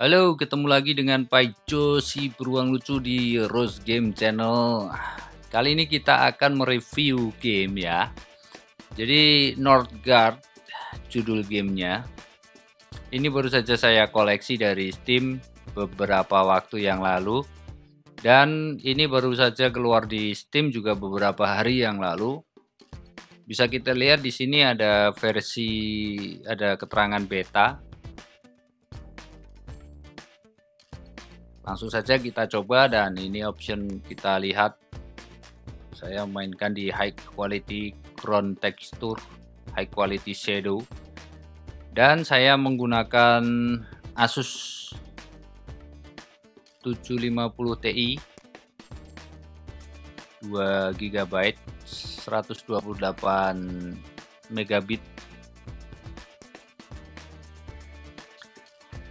Halo, ketemu lagi dengan Paijo si beruang lucu di Rose Game Channel. Kali ini kita akan mereview game ya. Jadi Northgard judul gamenya. Ini baru saja saya koleksi dari Steam beberapa waktu yang lalu. Dan ini baru saja keluar di Steam juga beberapa hari yang lalu. Bisa kita lihat di sini ada versi ada keterangan beta langsung saja kita coba dan ini option kita lihat. Saya mainkan di high quality ground texture high quality shadow. Dan saya menggunakan Asus 750 Ti 2 GB 128 megabit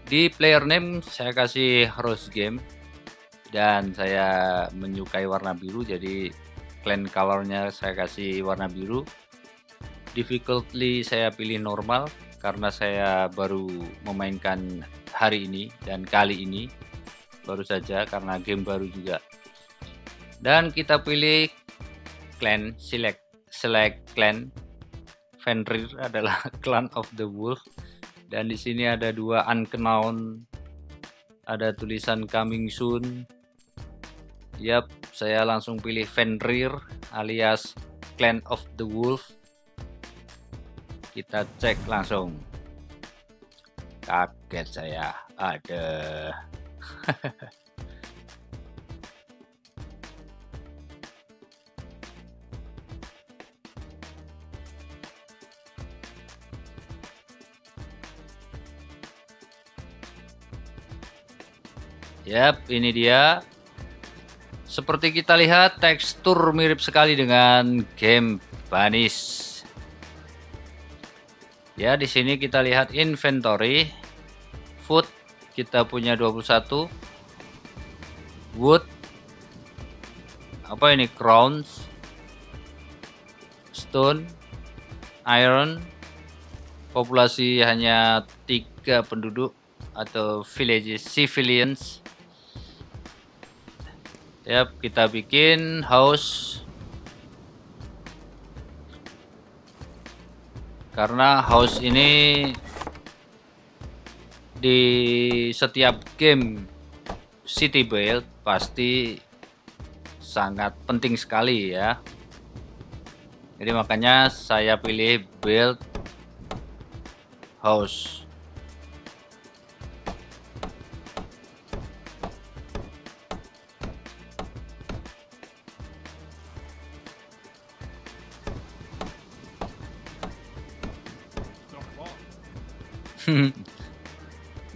Di player name saya kasih Rose Game dan saya menyukai warna biru jadi clan colornya saya kasih warna biru. Difficulty saya pilih normal karena saya baru memainkan hari ini dan kali ini baru saja karena game baru juga. Dan kita pilih clan select select clan Fenrir adalah clan of the wolf dan di sini ada dua unknown. Ada tulisan coming soon. Yap saya langsung pilih Fenrir alias Clan of the Wolf. Kita cek langsung. Kaget saya. Ada Yap, ini dia. Seperti kita lihat, tekstur mirip sekali dengan game Banis. Ya, di sini kita lihat inventory. Food kita punya 21. Wood apa ini? Crowns. Stone, iron. Populasi hanya tiga penduduk atau villages civilians Yap, kita bikin house. Karena house ini di setiap game city build pasti sangat penting sekali ya. Jadi makanya saya pilih build house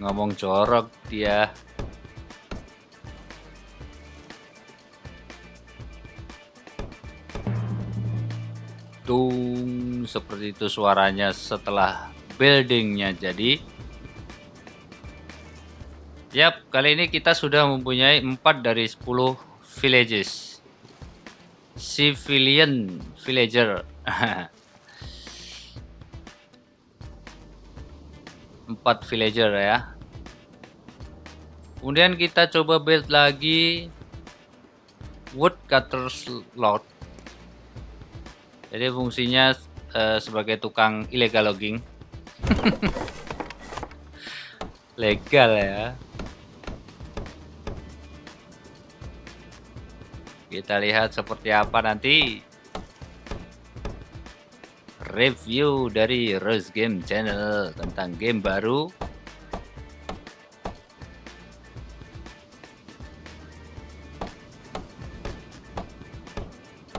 ngomong jorok dia tung seperti itu suaranya setelah buildingnya jadi Yap, kali ini kita sudah mempunyai 4 dari 10 villages. Civilian villager. empat villager ya. Kemudian kita coba build lagi wood cutter slot. Jadi fungsinya uh, sebagai tukang illegal logging. Legal ya. Kita lihat seperti apa nanti review dari Rose Game Channel tentang game baru.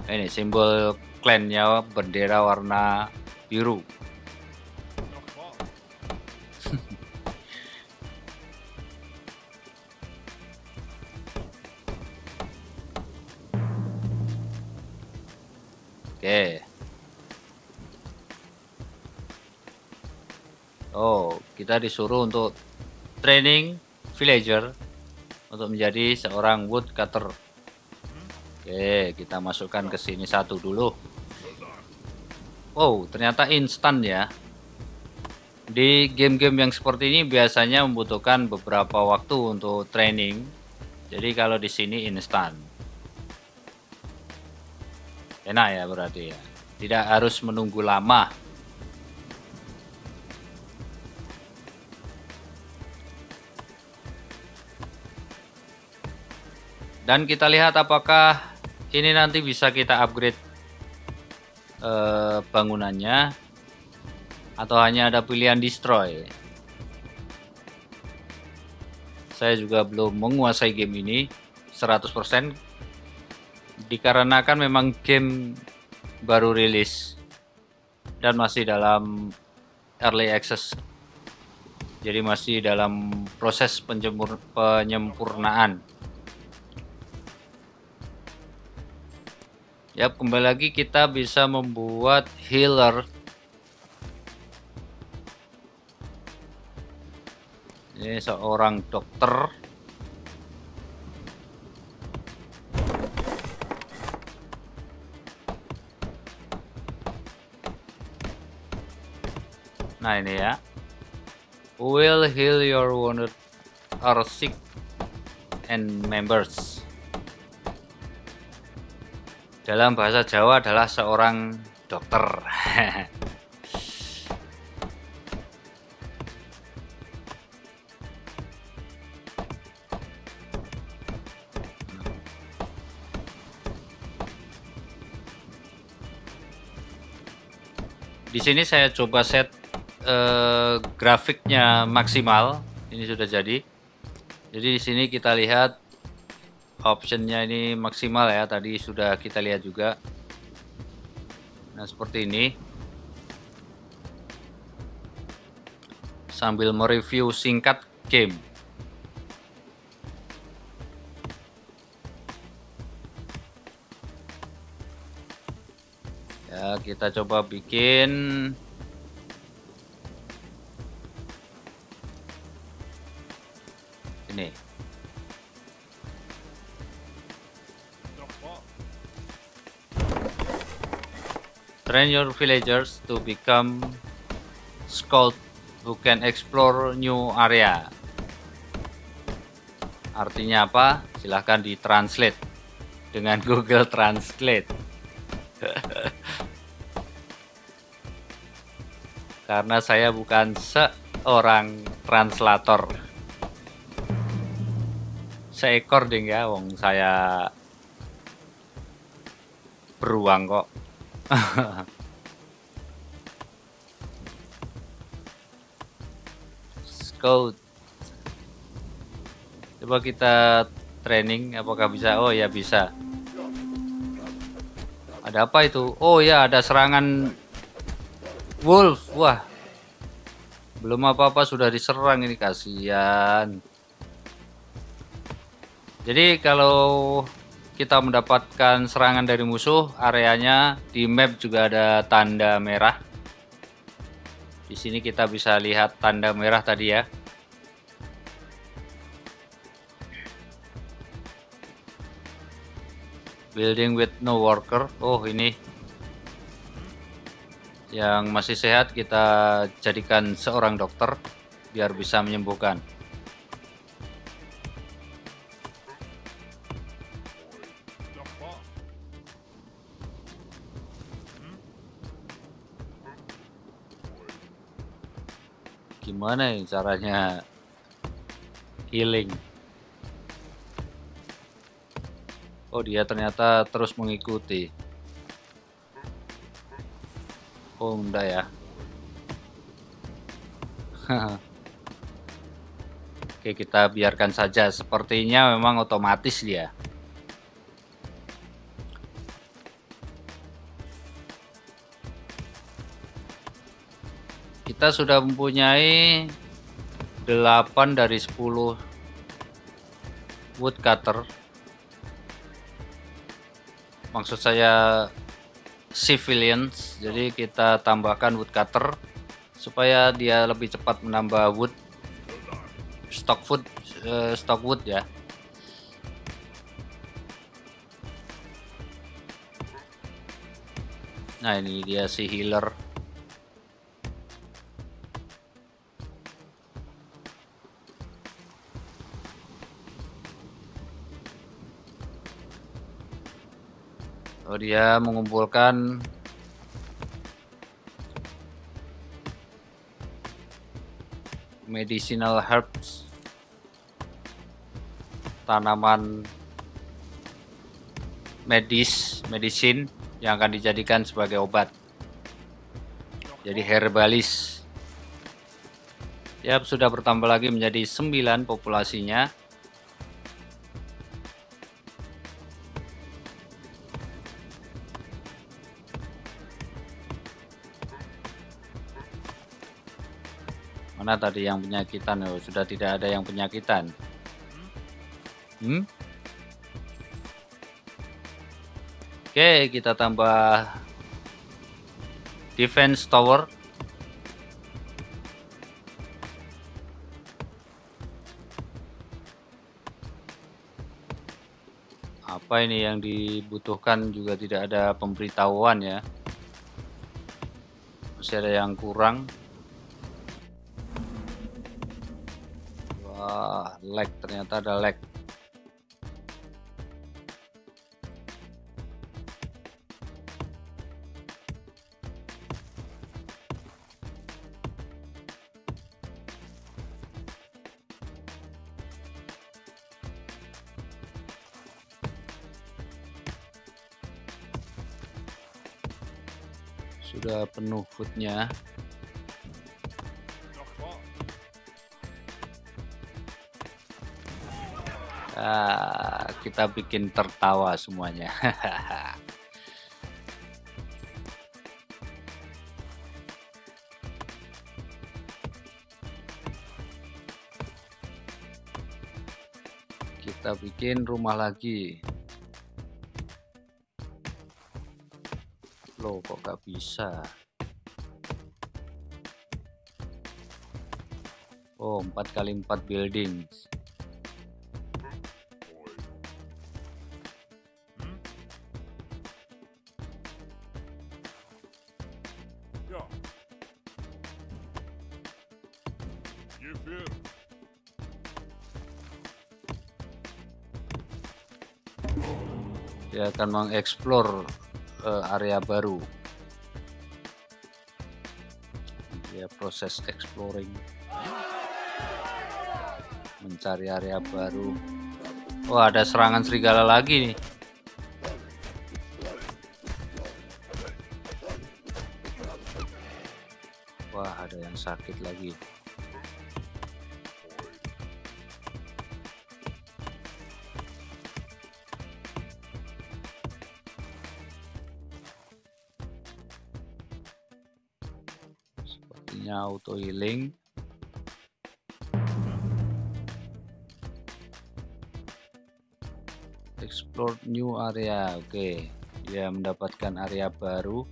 Ini simbol klannya bendera warna biru Oh, kita disuruh untuk training villager untuk menjadi seorang woodcutter. Oke, kita masukkan ke sini satu dulu. Wow, ternyata instan ya. Di game-game yang seperti ini biasanya membutuhkan beberapa waktu untuk training. Jadi kalau di sini instan. Enak ya berarti ya. Tidak harus menunggu lama. Dan kita lihat apakah ini nanti bisa kita upgrade eh, bangunannya atau hanya ada pilihan destroy. Saya juga belum menguasai game ini 100% dikarenakan memang game baru rilis dan masih dalam early access. Jadi masih dalam proses penyempurnaan ya kembali lagi kita bisa membuat healer. Ini seorang dokter. Nah ini ya. Will heal your wounded or sick and members dalam bahasa Jawa adalah seorang dokter Di sini saya coba set uh, grafiknya maksimal. Ini sudah jadi. Jadi di sini kita lihat optionnya ini maksimal ya. Tadi sudah kita lihat juga. Nah seperti ini. Sambil mereview singkat game. ya kita coba bikin train your villagers to become scout who can explore new area. Artinya apa? Silahkan ditranslate dengan Google Translate. Karena saya bukan seorang translator. Seekor ding ya wong saya beruang kok Scout. Coba kita training apakah bisa? Oh ya bisa. Ada apa itu? Oh ya ada serangan Wolf, wah. Belum apa-apa sudah diserang ini kasihan. Jadi kalau kita mendapatkan serangan dari musuh, areanya di map juga ada tanda merah. Di sini kita bisa lihat tanda merah tadi ya. Building with no worker. Oh, ini yang masih sehat kita jadikan seorang dokter biar bisa menyembuhkan. Gimana ya caranya healing? Oh dia ternyata terus mengikuti. Oh enggak ya. Oke kita biarkan saja. Sepertinya memang otomatis dia. Kita sudah mempunyai 8 dari 10 woodcutter. Maksud saya civilians jadi kita tambahkan woodcutter supaya dia lebih cepat menambah wood stock food uh, stock wood ya nah ini dia si healer Oh, dia mengumpulkan medicinal herbs tanaman medis medicine yang akan dijadikan sebagai obat. Jadi herbalis. Ya sudah bertambah lagi menjadi 9 populasinya Mana tadi yang penyakitan? Oh, sudah tidak ada yang penyakitan. Hmm? Oke, kita tambah defense tower. Apa ini yang dibutuhkan juga tidak ada pemberitahuan ya. Masih ada yang kurang. Lag ternyata ada lag. Sudah penuh foodnya. Kita bikin tertawa semuanya. kita bikin rumah lagi. Loh, kok gak bisa? Oh, 4 kali 4 building. Dia akan mengeksplor uh, area baru. Dia proses exploring. Mencari area baru. Oh ada serangan serigala lagi nih. Wah ada yang sakit lagi sepertinya auto healing. Explore new area oke. Okay. dia mendapatkan area baru.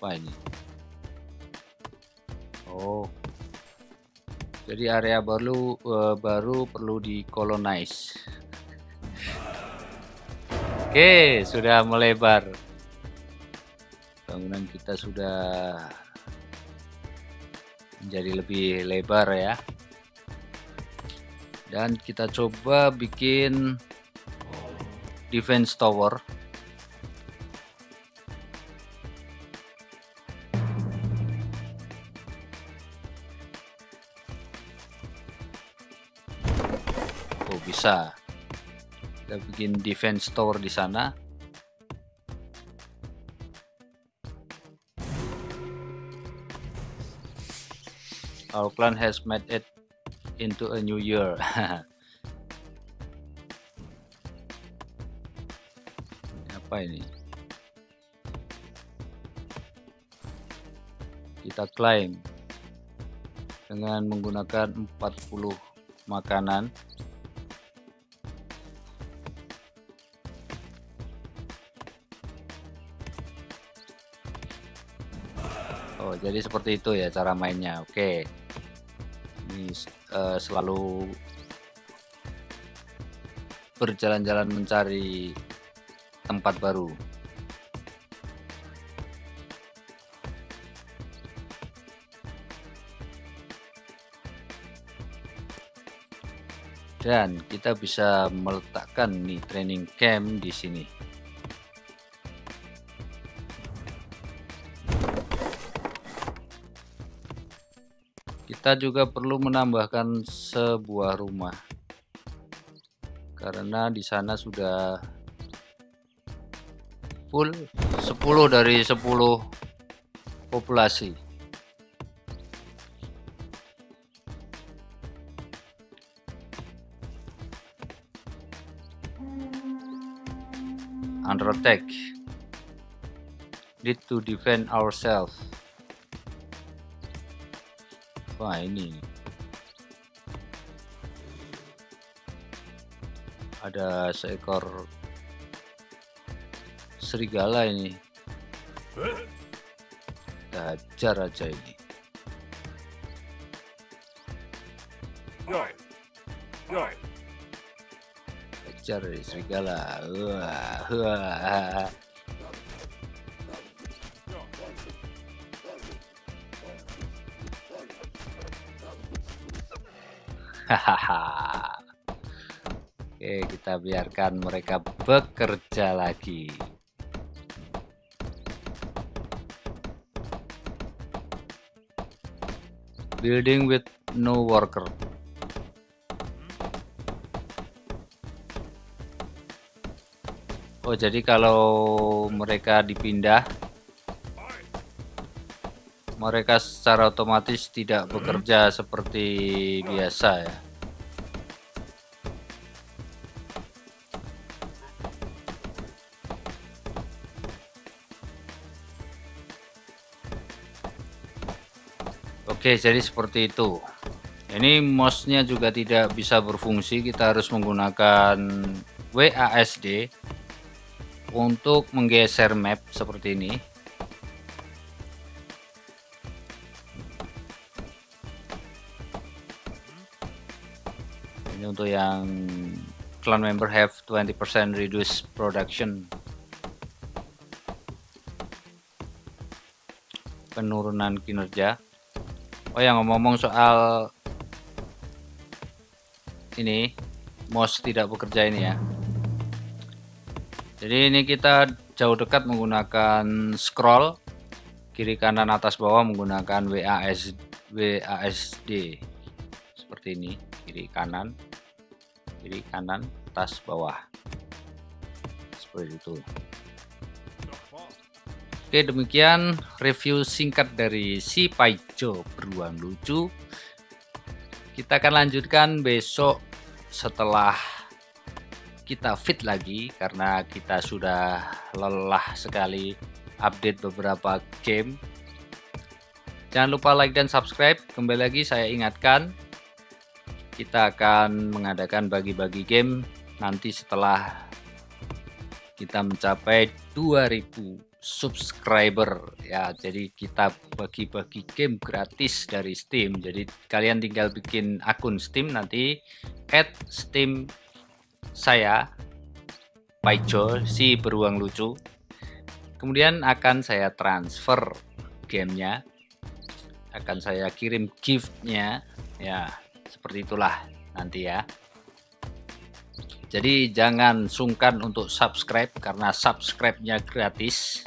Apa ini? Oh. Jadi area baru uh, baru perlu di colonize Oke, sudah melebar. Bangunan kita sudah menjadi lebih lebar ya. Dan kita coba bikin defense tower. Oh, bisa kita bikin defense tower di sana. Our clan has made it into a new year. Apa ini? Kita klaim dengan menggunakan 40 makanan jadi seperti itu ya cara mainnya. Oke. Ini uh, selalu berjalan-jalan mencari tempat baru. dan kita bisa meletakkan nih training camp di sini kita juga perlu menambahkan sebuah rumah. Karena di sana sudah full 10 dari 10 populasi. Under attack. Need to defend ourselves wah ini. Ada seekor serigala ini. Kita hajar aja ini. Hajar serigala. Wah, wah. Oke, kita biarkan mereka bekerja lagi. Building with no worker. Oh, jadi kalau mereka dipindah mereka secara otomatis tidak bekerja seperti biasa ya. Oke, jadi seperti itu. Ini mouse-nya juga tidak bisa berfungsi, kita harus menggunakan WASD untuk menggeser map seperti ini. Ini untuk yang clan member have 20% reduce production. Penurunan kinerja Oh ya ngomong-ngomong soal ini mouse tidak bekerja ini ya. Jadi ini kita jauh dekat menggunakan scroll kiri kanan atas bawah menggunakan WAS WASD seperti ini kiri kanan kiri kanan atas bawah. Seperti itu. Oke demikian review singkat dari si Paijo beruang lucu. Kita akan lanjutkan besok setelah kita fit lagi karena kita sudah lelah sekali update beberapa game. Jangan lupa like dan subscribe. Kembali lagi saya ingatkan kita akan mengadakan bagi-bagi game nanti setelah kita mencapai 2000 subscriber. Ya jadi kita bagi-bagi game gratis dari Steam. Jadi kalian tinggal bikin akun Steam nanti add Steam saya Paijo si beruang lucu. Kemudian akan saya transfer gamenya. Akan saya kirim giftnya. Ya seperti itulah nanti ya jadi jangan sungkan untuk subscribe karena subscribe-nya gratis.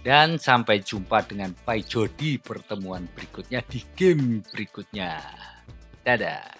Dan sampai jumpa dengan Pak Jody pertemuan berikutnya di game berikutnya. Dadah.